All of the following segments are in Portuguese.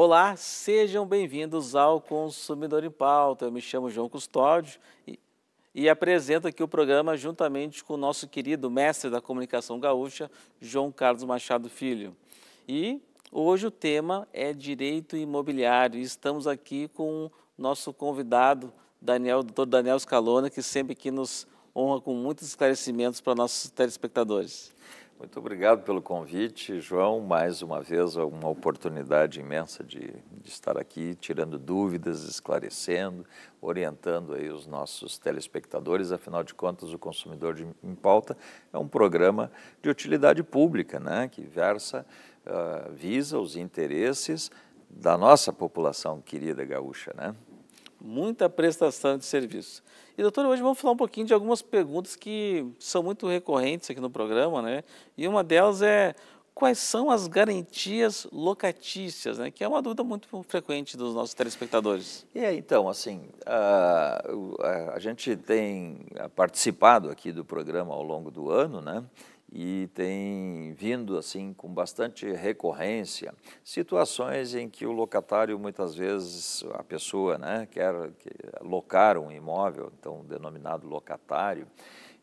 Olá, sejam bem-vindos ao Consumidor em Pauta. Eu me chamo João Custódio e, e, apresento aqui o programa juntamente com o nosso querido mestre da comunicação gaúcha, João Carlos Machado Filho. E hoje o tema é direito imobiliário. Estamos aqui com o nosso convidado, Daniel, doutor Daniel Scalona, que sempre aqui nos honra com muitos esclarecimentos para nossos telespectadores. Muito obrigado pelo convite, João. Mais uma vez, uma oportunidade imensa de, de, estar aqui, tirando dúvidas, esclarecendo, orientando aí os nossos telespectadores. Afinal de contas, o Consumidor de, em Pauta é um programa de utilidade pública, né, que versa, uh, visa os interesses da nossa população querida gaúcha, né? Muita prestação de serviço. E, doutor, hoje vamos falar um pouquinho de algumas perguntas que são muito recorrentes aqui no programa, né? E uma delas é quais são as garantias locatícias, né? Que é uma dúvida muito frequente dos nossos telespectadores. É, então, assim, a, a, a gente tem participado aqui do programa ao longo do ano, né? E tem vindo assim com bastante recorrência situações em que o locatário muitas vezes a pessoa né quer locar um imóvel então denominado locatário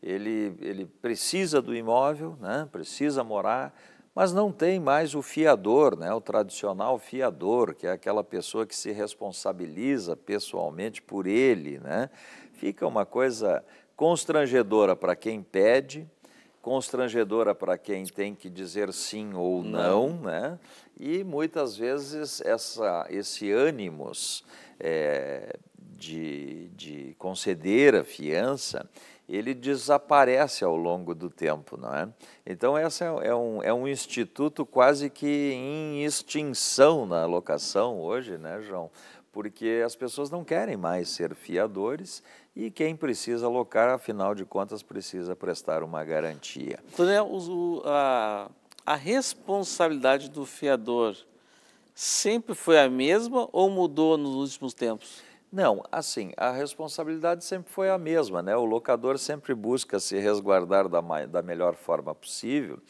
ele ele precisa do imóvel né precisa morar mas não tem mais o fiador né o tradicional fiador que é aquela pessoa que se responsabiliza pessoalmente por ele né. Fica uma coisa constrangedora para quem pede constrangedora para quem tem que dizer sim ou não, não né? E muitas vezes essa, esse ânimos é, de, de conceder a fiança, ele desaparece ao longo do tempo, não é? Então, esse é, é, um, é um instituto quase que em extinção na locação hoje, né, João? Porque as pessoas não querem mais ser fiadores e quem precisa alocar, afinal de contas, precisa prestar uma garantia. Então, a, a responsabilidade do fiador sempre foi a mesma ou mudou nos últimos tempos? Não, assim, a responsabilidade sempre foi a mesma, né? O locador sempre busca se resguardar da, da melhor forma possível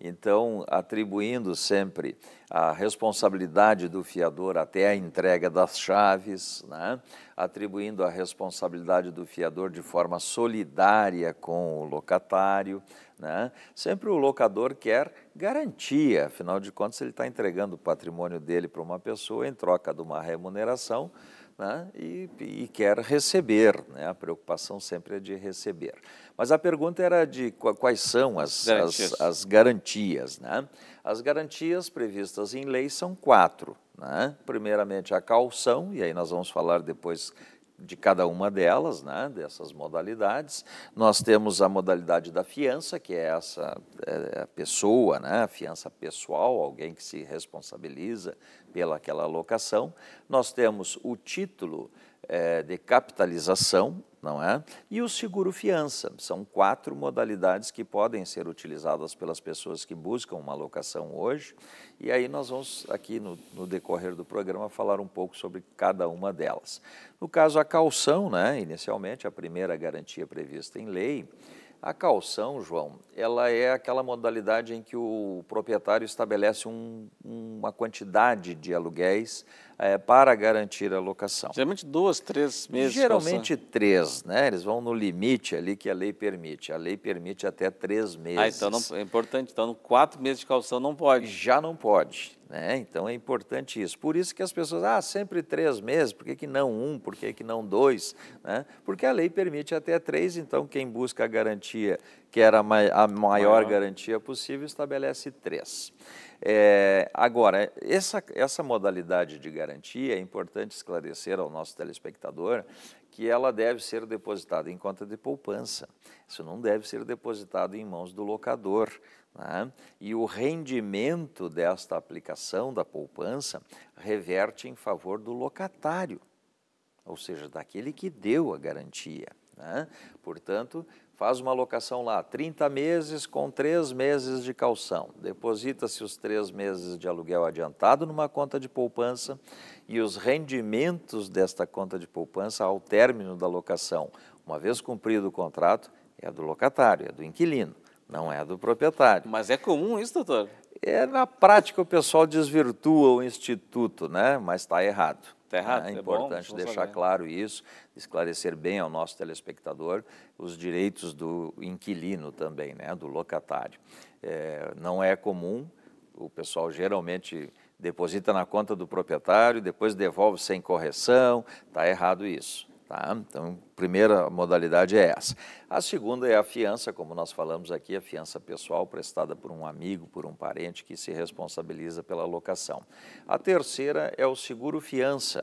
então, atribuindo sempre a responsabilidade do fiador até a entrega das chaves, né? atribuindo a responsabilidade do fiador de forma solidária com o locatário. Né? Sempre o locador quer garantia, afinal de contas, ele está entregando o patrimônio dele para uma pessoa em troca de uma remuneração né? e, e, quer receber, né? a preocupação sempre é de receber. Mas a pergunta era de quais são as garantias. As, as garantias né? As garantias previstas em lei são quatro. Né? Primeiramente, a calção, e aí nós vamos falar depois de cada uma delas, né, dessas modalidades. Nós temos a modalidade da fiança, que é essa é a pessoa, né, a fiança pessoal, alguém que se responsabiliza pelaquela alocação. Nós temos o título é, de capitalização, não é? E o seguro fiança. São quatro modalidades que podem ser utilizadas pelas pessoas que buscam uma locação hoje. E aí nós vamos aqui no, no decorrer do programa falar um pouco sobre cada uma delas. No caso a calção, né? Inicialmente a primeira garantia prevista em lei. A calção, João, ela é aquela modalidade em que o proprietário estabelece um, uma quantidade de aluguéis é, para garantir a locação. Geralmente duas, três meses. Geralmente três, né? Eles vão no limite ali que a lei permite. A lei permite até três meses. Ah, então não, é importante. Então, quatro meses de calção não pode. Já não pode. Né? Então é importante isso. Por isso que as pessoas, ah, sempre três meses, por que, que não um, por que, que não dois? Né? Porque a lei permite até três, então quem busca a garantia, que era a maior, maior. garantia possível, estabelece três. É, agora, essa, essa modalidade de garantia é importante esclarecer ao nosso telespectador que ela deve ser depositada em conta de poupança. Isso não deve ser depositado em mãos do locador. Né? E o rendimento desta aplicação da poupança reverte em favor do locatário, ou seja, daquele que deu a garantia. Né? Portanto, faz uma alocação lá, 30 meses com 3 meses de calção. Deposita-se os 3 meses de aluguel adiantado numa conta de poupança e os rendimentos desta conta de poupança ao término da locação, uma vez cumprido o contrato, é do locatário, é do inquilino não é do proprietário. Mas é comum isso, doutor? É, na prática o pessoal desvirtua o instituto, né? mas está errado. Está errado, é, é importante bom, deixar saber. claro isso, esclarecer bem ao nosso telespectador os direitos do inquilino também, né? do locatário. É, não é comum, o pessoal geralmente deposita na conta do proprietário, depois devolve sem correção, está errado isso. Tá? Então, a primeira modalidade é essa. A segunda é a fiança, como nós falamos aqui, a fiança pessoal prestada por um amigo, por um parente que se responsabiliza pela locação. A terceira é o seguro fiança.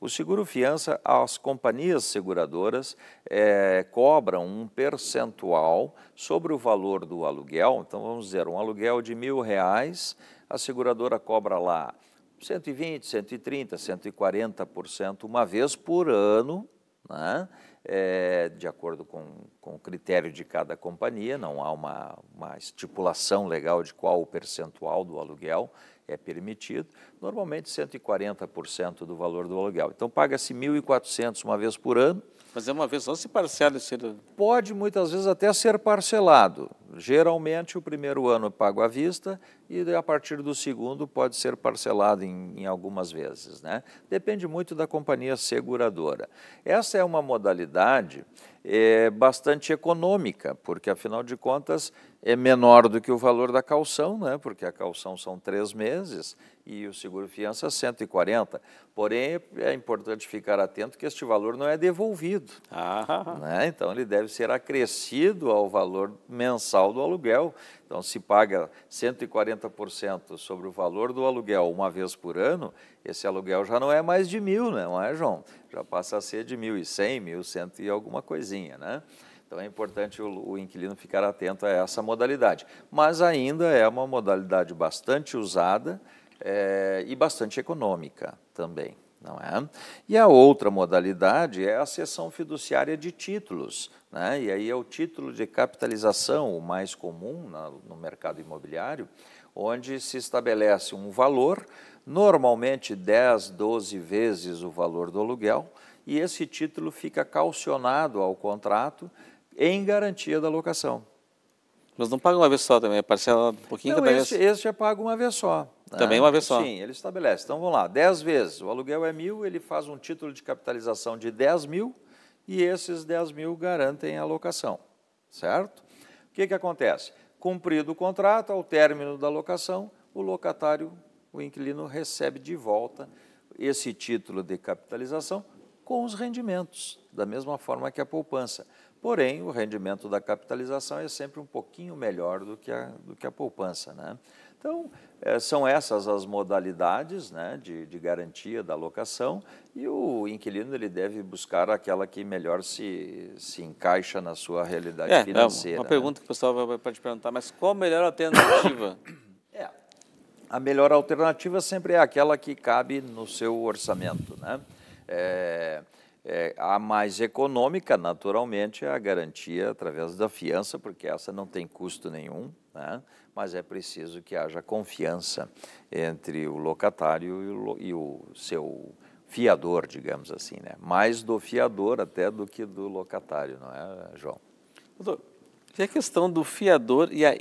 O seguro fiança, as companhias seguradoras é, cobram um percentual sobre o valor do aluguel. Então, vamos dizer, um aluguel de mil reais, a seguradora cobra lá 120, 130, 140% uma vez por ano né? É, de acordo com, com o critério de cada companhia, não há uma, uma estipulação legal de qual o percentual do aluguel é permitido, normalmente 140% do valor do aluguel. Então paga-se 1.400 uma vez por ano. Mas é uma vez só se parcela esse... Pode muitas vezes até ser parcelado. Geralmente o primeiro ano é pago à vista e a partir do segundo pode ser parcelado em, em algumas vezes. Né? Depende muito da companhia seguradora. Essa é uma modalidade é, bastante econômica, porque afinal de contas é menor do que o valor da calção, né? porque a calção são três meses e o seguro-fiança 140. Porém, é importante ficar atento que este valor não é devolvido. Ah. Né? Então, ele deve ser acrescido ao valor mensal do aluguel. Então, se paga 140% sobre o valor do aluguel uma vez por ano, esse aluguel já não é mais de mil, né? não é, João? Já passa a ser de 1.100, 1.100 e alguma coisinha, né? Então é importante o, o, inquilino ficar atento a essa modalidade. Mas ainda é uma modalidade bastante usada é, e bastante econômica também. Não é? E a outra modalidade é a cessão fiduciária de títulos. Né? E aí é o título de capitalização, o mais comum na, no mercado imobiliário, onde se estabelece um valor, normalmente 10, 12 vezes o valor do aluguel, e esse título fica calcionado ao contrato em garantia da locação. Mas não paga uma vez só também, é parcela um pouquinho não, cada esse, vez? Esse já paga uma vez só. Né? Também uma vez só? Sim, ele estabelece. Então vamos lá, 10 vezes. O aluguel é mil, ele faz um título de capitalização de 10 mil e esses 10 mil garantem a locação, certo? O que, que acontece? Cumprido o contrato, ao término da locação, o locatário, o inquilino, recebe de volta esse título de capitalização com os rendimentos, da mesma forma que a poupança. Porém, o rendimento da capitalização é sempre um pouquinho melhor do que a, do que a poupança. Né? Então, é, são essas as modalidades né, de, de, garantia da locação e o inquilino ele deve buscar aquela que melhor se, se encaixa na sua realidade é, financeira. É uma pergunta né? que o pessoal pode perguntar, mas qual a melhor alternativa? é, a melhor alternativa sempre é aquela que cabe no seu orçamento. Né? É, é, a mais econômica, naturalmente, é a garantia através da fiança, porque essa não tem custo nenhum, né? mas é preciso que haja confiança entre o locatário e o, e o seu fiador, digamos assim, né? mais do fiador até do que do locatário, não é, João? Doutor, e a questão do fiador e a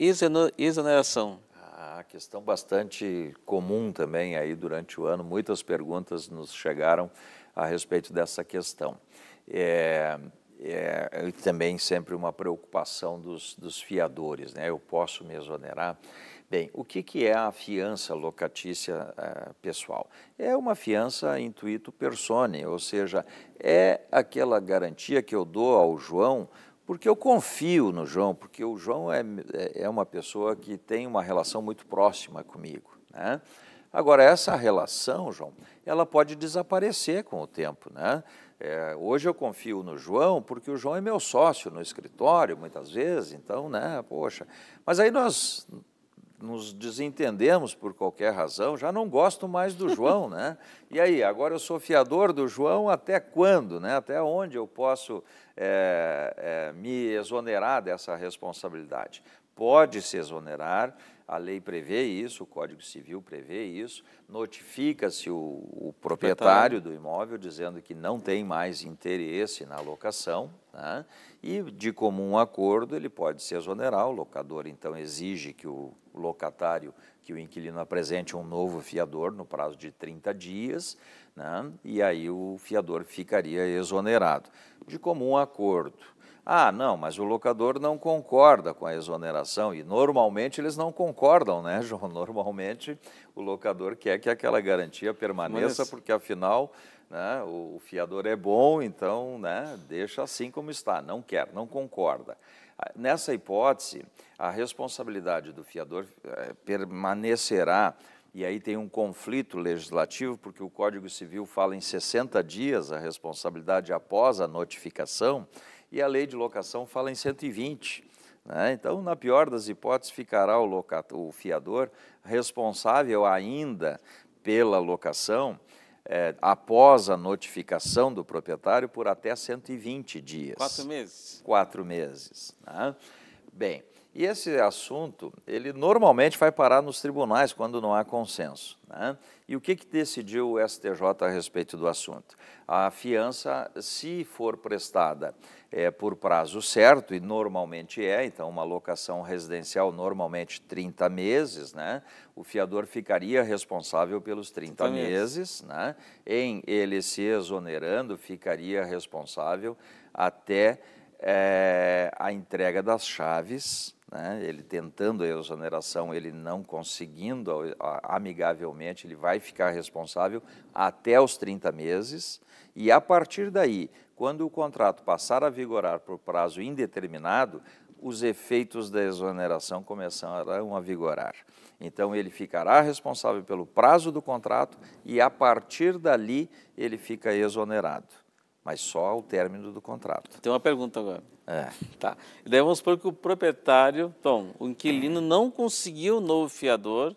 exoneração? A questão bastante comum também aí durante o ano, muitas perguntas nos chegaram a respeito dessa questão. É, é, também sempre uma preocupação dos, dos fiadores, né? Eu posso me exonerar? Bem, o que, que é a fiança locatícia é, pessoal? É uma fiança intuito persone, ou seja, é aquela garantia que eu dou ao João porque eu confio no João, porque o João é, é uma pessoa que tem uma relação muito próxima comigo. Né? Agora, essa relação, João, ela pode desaparecer com o tempo, né? É, hoje eu confio no João porque o João é meu sócio no escritório, muitas vezes, então, né, poxa. Mas aí nós nos desentendemos por qualquer razão, já não gosto mais do João, né? E aí, agora eu sou fiador do João até quando, né? Até onde eu posso é, é, me exonerar dessa responsabilidade? pode se exonerar, a lei prevê isso, o Código Civil prevê isso, notifica-se o, o, proprietário do imóvel dizendo que não tem mais interesse na locação, né? e de comum acordo ele pode se exonerar, o locador então exige que o locatário, que o inquilino apresente um novo fiador no prazo de 30 dias, né? e aí o fiador ficaria exonerado. De comum acordo, ah, não, mas o locador não concorda com a exoneração. E normalmente eles não concordam, né, João? Normalmente o locador quer que aquela garantia permaneça mas... porque afinal né, o fiador é bom, então né, deixa assim como está, não quer, não concorda. Nessa hipótese, a responsabilidade do fiador é, permanecerá. E aí tem um conflito legislativo, porque o Código Civil fala em 60 dias a responsabilidade após a notificação, e a lei de locação fala em 120. Né? Então, na pior das hipóteses, ficará o, locator, o fiador responsável ainda pela locação é, após a notificação do proprietário por até 120 dias. Quatro meses. Quatro meses. Né? Bem, e esse assunto, ele normalmente vai parar nos tribunais quando não há consenso. Né? E o que, que decidiu o STJ a respeito do assunto? A fiança, se for prestada é, por prazo certo, e normalmente é, então uma locação residencial normalmente 30 meses, né? o fiador ficaria responsável pelos 30, 30 meses, né? em ele se exonerando, ficaria responsável até é, a entrega das chaves né? ele tentando a exoneração, ele não conseguindo amigavelmente, ele vai ficar responsável até os 30 meses, e a partir daí, quando o contrato passar a vigorar por prazo indeterminado, os efeitos da exoneração começarão a vigorar. Então, ele ficará responsável pelo prazo do contrato e, a partir dali, ele fica exonerado mas só ao término do contrato. Tem uma pergunta agora. É. Tá. E daí vamos supor que o proprietário, então, o inquilino não conseguiu um novo fiador,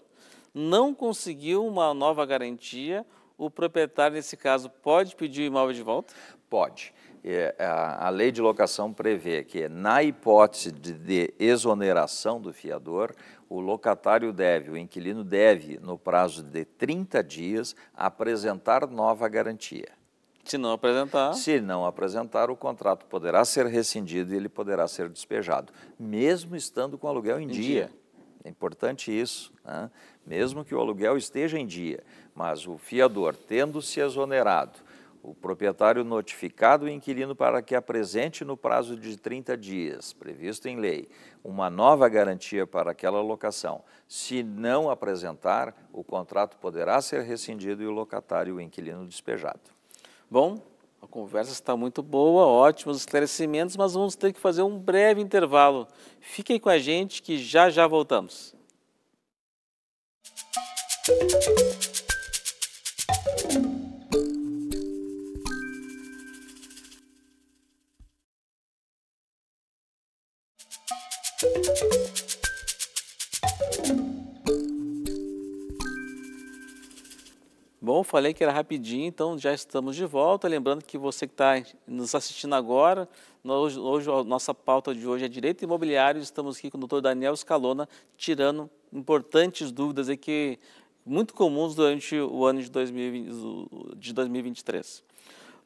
não conseguiu uma nova garantia, o proprietário, nesse caso, pode pedir o imóvel de volta? Pode. É, a, a, lei de locação prevê que, na hipótese de, de exoneração do fiador, o locatário deve, o inquilino deve, no prazo de 30 dias, apresentar nova garantia. Se não apresentar. Se não apresentar, o contrato poderá ser rescindido e ele poderá ser despejado, mesmo estando com o aluguel em, em dia. dia. É importante isso, né? mesmo que o aluguel esteja em dia, mas o fiador, tendo-se exonerado, o proprietário notificado o inquilino para que apresente no prazo de 30 dias, previsto em lei, uma nova garantia para aquela locação. Se não apresentar, o contrato poderá ser rescindido e o locatário, o inquilino, despejado. Bom, a conversa está muito boa, ótimos esclarecimentos, mas vamos ter que fazer um breve intervalo. Fiquem com a gente que já já voltamos. Bom, falei que era rapidinho, então já estamos de volta. Lembrando que você que está nos assistindo agora, hoje, a nossa pauta de hoje é Direito Imobiliário. Estamos aqui com o doutor Daniel Scalona, tirando importantes dúvidas aqui, muito comuns durante o ano de, 2020, de 2023.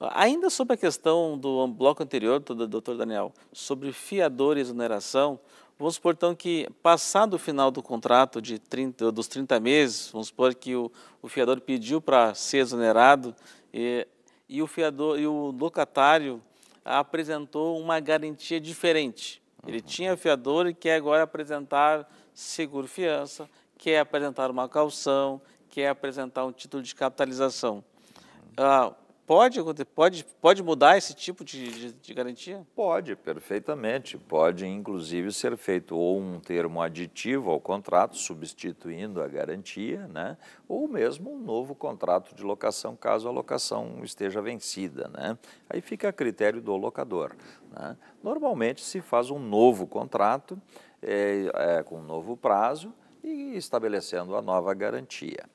Ainda sobre a questão do bloco anterior, do doutor Daniel, sobre fiador e exoneração, Vamos supor, então, que passado o final do contrato de 30, dos 30 meses, vamos supor que o, o fiador pediu para ser exonerado e, e, o fiador, e o locatário apresentou uma garantia diferente. Ele uhum. tinha fiador e quer agora apresentar seguro-fiança, quer apresentar uma calção, quer apresentar um título de capitalização. Ah, Pode, pode, pode mudar esse tipo de, de, de, garantia? Pode, perfeitamente. Pode, inclusive, ser feito ou um termo aditivo ao contrato, substituindo a garantia, né? ou mesmo um novo contrato de locação, caso a locação esteja vencida. Né? Aí fica a critério do locador. Né? Normalmente se faz um novo contrato é, é, com um novo prazo e estabelecendo a nova garantia.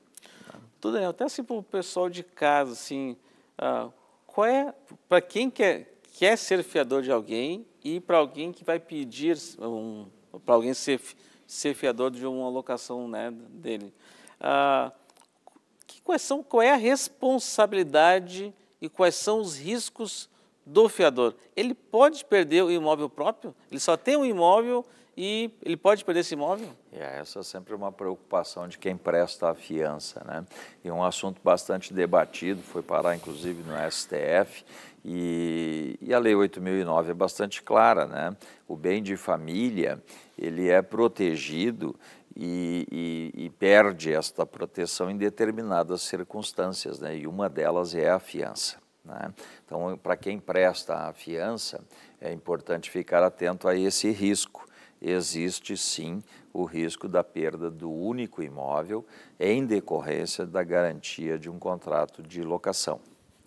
Né? Tudo bem, até assim para o pessoal de casa, assim ah, qual é, para quem quer, quer ser fiador de alguém e para alguém que vai pedir um, para alguém ser, ser fiador de uma locação né, dele. Ah, que, quais são, qual é a responsabilidade e quais são os riscos do fiador? Ele pode perder o imóvel próprio? Ele só tem um imóvel e ele pode perder esse imóvel? É, essa é sempre uma preocupação de quem presta a fiança, né? E um assunto bastante debatido, foi parar inclusive no STF, e, e a Lei 8.009 é bastante clara, né? O bem de família, ele é protegido e, e, e, perde esta proteção em determinadas circunstâncias, né? e uma delas é a fiança. Né? Então, para quem presta a fiança, é importante ficar atento a esse risco existe sim o risco da perda do único imóvel em decorrência da garantia de um contrato de locação.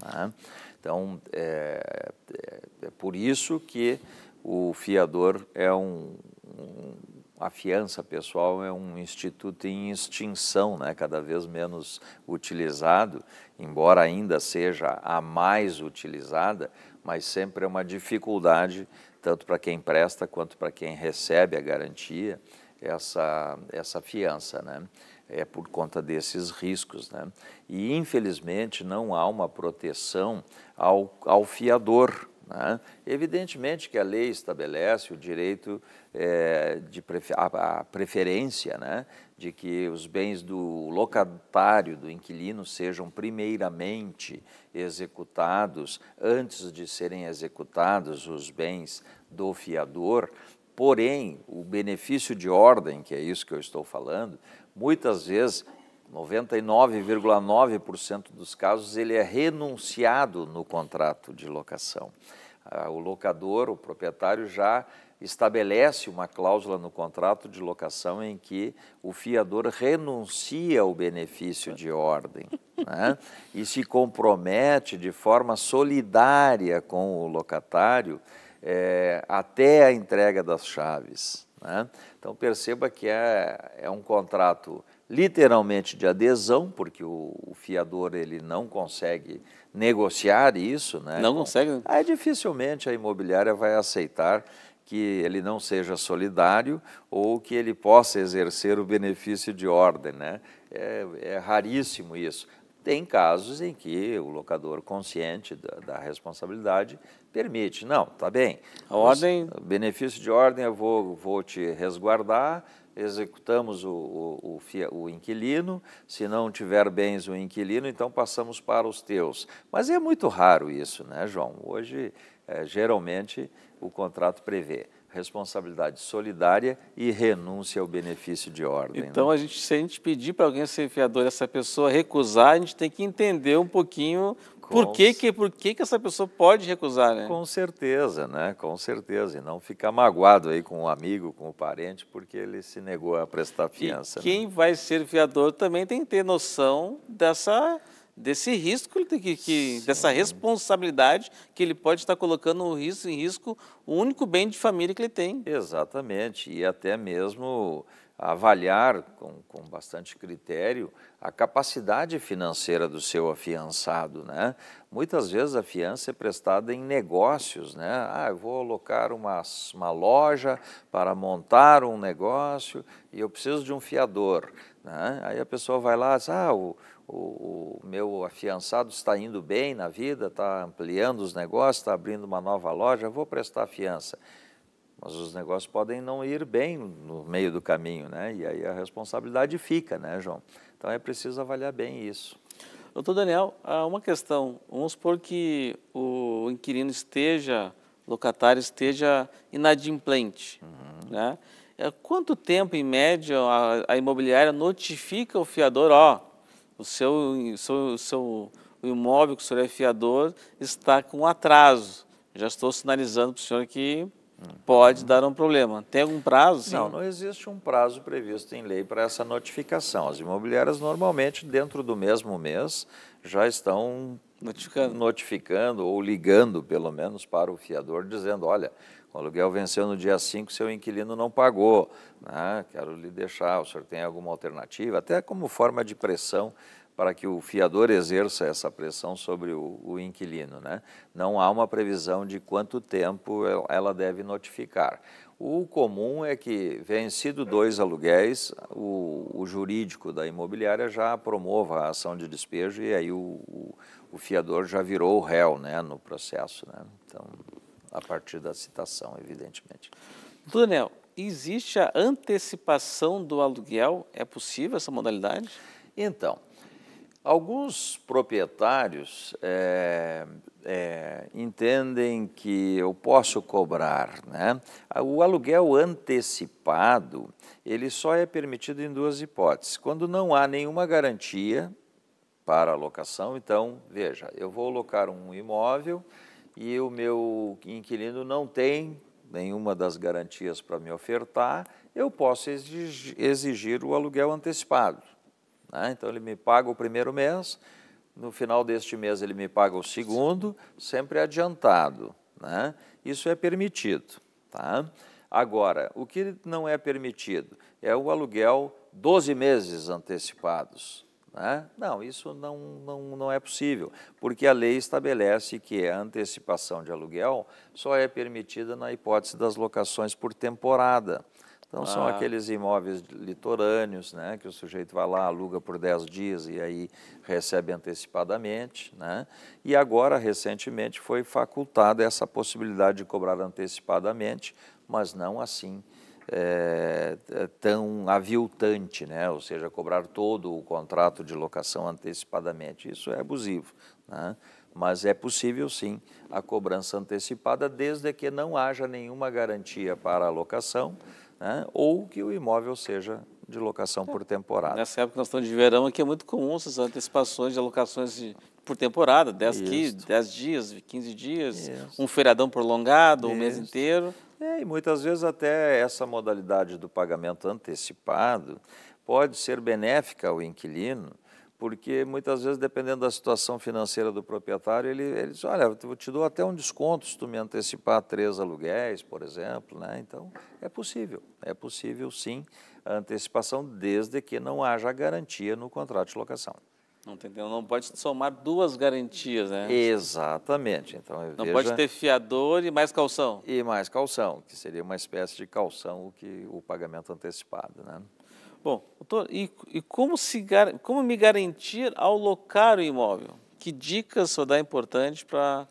Né? Então, é, é, é, por isso que o fiador é um, um, a fiança pessoal é um instituto em extinção, né? cada vez menos utilizado, embora ainda seja a mais utilizada, mas sempre é uma dificuldade tanto para quem presta quanto para quem recebe a garantia, essa, essa fiança, né? É por conta desses riscos, né? E infelizmente não há uma proteção ao, ao fiador, né? Evidentemente que a lei estabelece o direito é, de prefer a, a, preferência né? de que os bens do locatário, do inquilino, sejam primeiramente executados antes de serem executados os bens do fiador. Porém, o benefício de ordem, que é isso que eu estou falando, muitas vezes 99,9% dos casos ele é renunciado no contrato de locação. Ah, o locador, o proprietário já estabelece uma cláusula no contrato de locação em que o fiador renuncia ao benefício de ordem né? e se compromete de forma solidária com o locatário é, até a entrega das chaves. Né? Então perceba que é, é um contrato literalmente de adesão, porque o, o, fiador ele não consegue negociar isso, né? Não consegue. Aí dificilmente a imobiliária vai aceitar que ele não seja solidário ou que ele possa exercer o benefício de ordem, né? É, é raríssimo isso. Tem casos em que o locador consciente da, da responsabilidade permite. Não, tá bem. A ordem. Benefício de ordem, eu vou, vou te resguardar, executamos o, o, o, o, inquilino, se não tiver bens o inquilino, então passamos para os teus. Mas é muito raro isso, né, João? Hoje, é, geralmente, o contrato prevê responsabilidade solidária e renúncia ao benefício de ordem. Então, né? a gente, se a gente pedir para alguém ser fiador essa pessoa recusar, a gente tem que entender um pouquinho por que, que, por que, que essa pessoa pode recusar, né? Com certeza, né? Com certeza. E não ficar magoado aí com o um amigo, com o um parente, porque ele se negou a prestar fiança. E quem né? vai ser fiador também tem que ter noção dessa desse risco, que, que dessa responsabilidade que ele pode estar colocando no risco, em risco o único bem de família que ele tem. Exatamente, e até mesmo avaliar com, com bastante critério a capacidade financeira do seu afiançado, né? Muitas vezes a fiança é prestada em negócios, né? Ah, eu vou alocar uma, uma loja para montar um negócio e eu preciso de um fiador, né? Aí a pessoa vai lá e diz, ah, o, o, o meu afiançado está indo bem na vida, está ampliando os negócios, está abrindo uma nova loja, vou prestar fiança. Mas os negócios podem não ir bem no meio do caminho, né? E aí a responsabilidade fica, né, João? Então é preciso avaliar bem isso. Doutor Daniel, uma questão. Vamos supor que o inquilino esteja, o locatário esteja inadimplente, uhum. né? É, quanto tempo, em média, a, a imobiliária notifica o fiador, ó, o seu, seu, seu o imóvel que o senhor é fiador está com atraso. Já estou sinalizando para o senhor que pode dar um problema. Tem algum prazo? Sim? Não, não existe um prazo previsto em lei para essa notificação. As imobiliárias normalmente, dentro do mesmo mês, já estão notificando, notificando ou ligando, pelo menos, para o fiador, dizendo, olha, o aluguel venceu no dia 5, seu inquilino não pagou, né? quero lhe deixar, o senhor tem alguma alternativa, até como forma de pressão para que o fiador exerça essa pressão sobre o, o, inquilino. Né? Não há uma previsão de quanto tempo ela deve notificar. O comum é que, vencido dois aluguéis, o, o jurídico da imobiliária já promova a ação de despejo e aí o, o, o fiador já virou o réu né, no processo. Né? Então, a partir da citação, evidentemente. Daniel, existe a antecipação do aluguel? É possível essa modalidade? Então, alguns proprietários é, é, entendem que eu posso cobrar. Né? O aluguel antecipado, ele só é permitido em duas hipóteses. Quando não há nenhuma garantia para a locação, então, veja, eu vou locar um imóvel e o meu inquilino não tem nenhuma das garantias para me ofertar, eu posso exigir o aluguel antecipado. Né? Então, ele me paga o primeiro mês, no final deste mês ele me paga o segundo, sempre adiantado. Né? Isso é permitido. Tá? Agora, o que não é permitido é o aluguel 12 meses antecipados. Né? Não, isso não, não, não é possível, porque a lei estabelece que a antecipação de aluguel só é permitida na hipótese das locações por temporada. Então, ah. são aqueles imóveis litorâneos, né, que o sujeito vai lá, aluga por 10 dias e aí recebe antecipadamente. Né? E agora, recentemente, foi facultada essa possibilidade de cobrar antecipadamente, mas não assim é, tão aviltante, né? ou seja, cobrar todo o contrato de locação antecipadamente. Isso é abusivo. Né? Mas é possível sim a cobrança antecipada, desde que não haja nenhuma garantia para a locação né? ou que o imóvel seja de locação por temporada. Nessa época que nós estamos de verão, aqui é muito comum essas antecipações de alocações de, por temporada, 10, 15, 10 dias, 15 dias, Isso. um feriadão prolongado, Isso. um mês inteiro. É, e muitas vezes até essa modalidade do pagamento antecipado pode ser benéfica ao inquilino, porque muitas vezes, dependendo da situação financeira do proprietário, ele, ele diz, olha, eu te dou até um desconto se tu me antecipar três aluguéis, por exemplo. Né? Então, é possível, é possível sim a antecipação, desde que não haja garantia no contrato de locação. Não? Não pode somar duas garantias, né? Exatamente. Então, não veja... pode ter fiador e mais calção. E mais calção, que seria uma espécie de calção o que o pagamento antecipado, né? Bom, doutor, e, e como, se, como me garantir ao locar o imóvel? Que dicas você dá importante para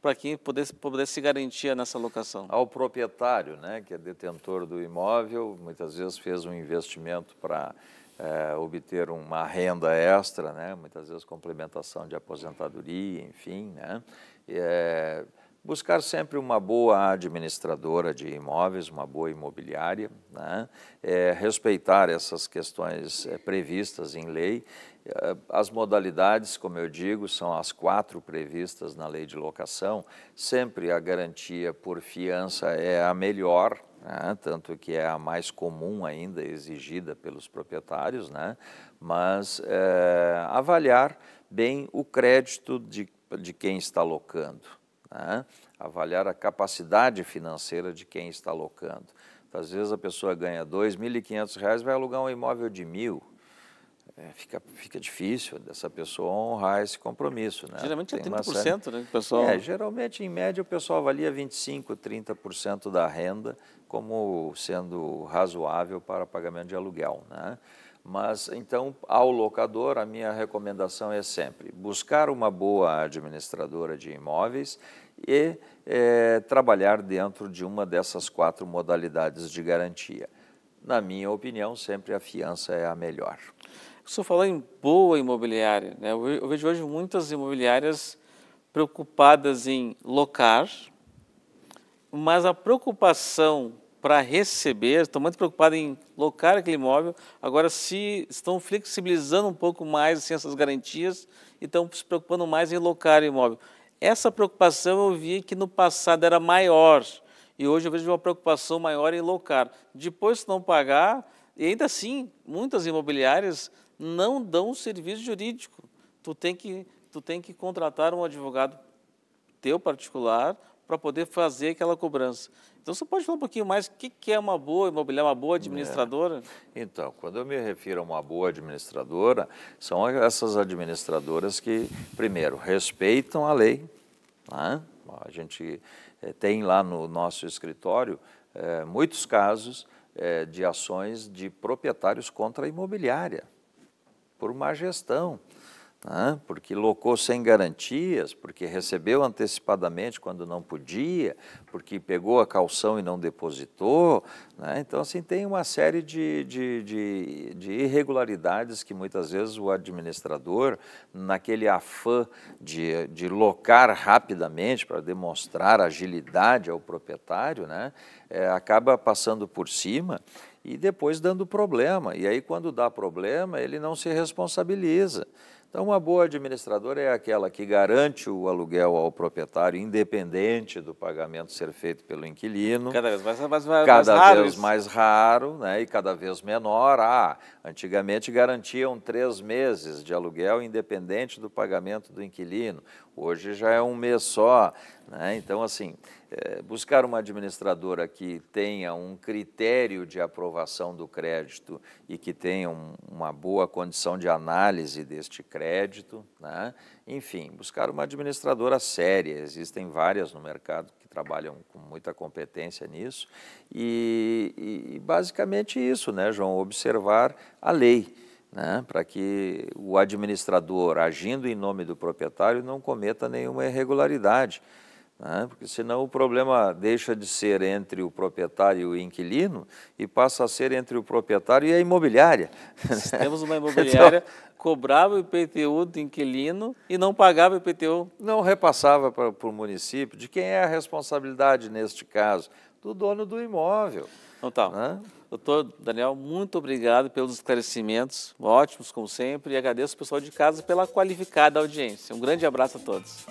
para quem pudesse, pudesse se garantir nessa locação? Ao proprietário, né, que é detentor do imóvel, muitas vezes fez um investimento para é, obter uma renda extra, né, muitas vezes complementação de aposentadoria, enfim, né, é, buscar sempre uma boa administradora de imóveis, uma boa imobiliária, né? é, respeitar essas questões é, previstas em lei. É, as modalidades, como eu digo, são as quatro previstas na lei de locação. Sempre a garantia por fiança é a melhor, né? tanto que é a mais comum ainda exigida pelos proprietários, né? mas é, avaliar bem o crédito de, de quem está locando né? avaliar a capacidade financeira de quem está alocando. Às vezes a pessoa ganha R$ 2.500, vai alugar um imóvel de mil. É, fica, fica difícil dessa pessoa honrar esse compromisso. Né? Geralmente é Tem é 30%, série... né? pessoal... É, geralmente, em média, o pessoal avalia 25%, 30% da renda como sendo razoável para pagamento de aluguel. Né? Mas, então, ao locador, a minha recomendação é sempre buscar uma boa administradora de imóveis e é, trabalhar dentro de uma dessas quatro modalidades de garantia. Na minha opinião, sempre a fiança é a melhor. O senhor falou em boa imobiliária. Né? Eu vejo hoje muitas imobiliárias preocupadas em locar, mas a preocupação para receber, estão muito preocupados em locar aquele imóvel, agora se estão flexibilizando um pouco mais assim, essas garantias e estão se preocupando mais em locar o imóvel. Essa preocupação eu vi que no passado era maior e hoje eu vejo uma preocupação maior em locar. Depois, se não pagar, e ainda assim, muitas imobiliárias não dão serviço jurídico. Tu tem que, tu tem que contratar um advogado teu particular para poder fazer aquela cobrança. Então, você pode falar um pouquinho mais o que é uma boa imobiliária, uma boa administradora? É. Então, quando eu me refiro a uma boa administradora, são essas administradoras que, primeiro, respeitam a lei. Né? A gente é, tem lá no nosso escritório é, muitos casos é, de ações de proprietários contra a imobiliária, por má gestão né? porque locou sem garantias, porque recebeu antecipadamente quando não podia, porque pegou a calção e não depositou. Né? Então, assim, tem uma série de, de, de, de, irregularidades que muitas vezes o administrador, naquele afã de, de locar rapidamente para demonstrar agilidade ao proprietário, né? É, acaba passando por cima e depois dando problema. E aí, quando dá problema, ele não se responsabiliza. Então, uma boa administradora é aquela que garante o aluguel ao proprietário, independente do pagamento ser feito pelo inquilino. Cada vez mais, mais, mais, cada mais vez mais raro né, e cada vez menor. Ah, antigamente garantiam três meses de aluguel, independente do pagamento do inquilino. Hoje já é um mês só. Né? Então, assim, é, buscar uma administradora que tenha um critério de aprovação do crédito e que tenha um, uma boa condição de análise deste crédito, né? enfim, buscar uma administradora séria. Existem várias no mercado que trabalham com muita competência nisso e, e basicamente isso, né, João? Observar a lei. Né, para que o administrador, agindo em nome do proprietário, não cometa nenhuma irregularidade né? porque senão o problema deixa de ser entre o proprietário e o inquilino e passa a ser entre o proprietário e a imobiliária. Temos uma imobiliária então, cobrava o IPTU do inquilino e não pagava o IPTU. Não repassava para, para o município. De quem é a responsabilidade neste caso? Do dono do imóvel. Então tá. Né? Doutor Daniel, muito obrigado pelos esclarecimentos, ótimos como sempre, e agradeço o pessoal de casa pela qualificada audiência. Um grande abraço a todos.